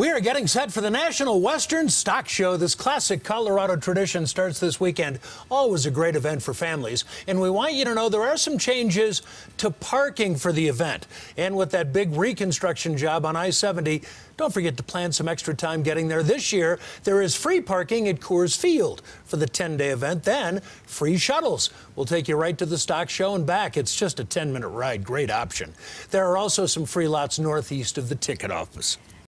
We are getting set for the National Western Stock Show. This classic Colorado tradition starts this weekend. Always a great event for families. And we want you to know there are some changes to parking for the event. And with that big reconstruction job on I 70, don't forget to plan some extra time getting there. This year, there is free parking at Coors Field for the 10 day event. Then, free shuttles will take you right to the stock show and back. It's just a 10 minute ride. Great option. There are also some free lots northeast of the ticket office.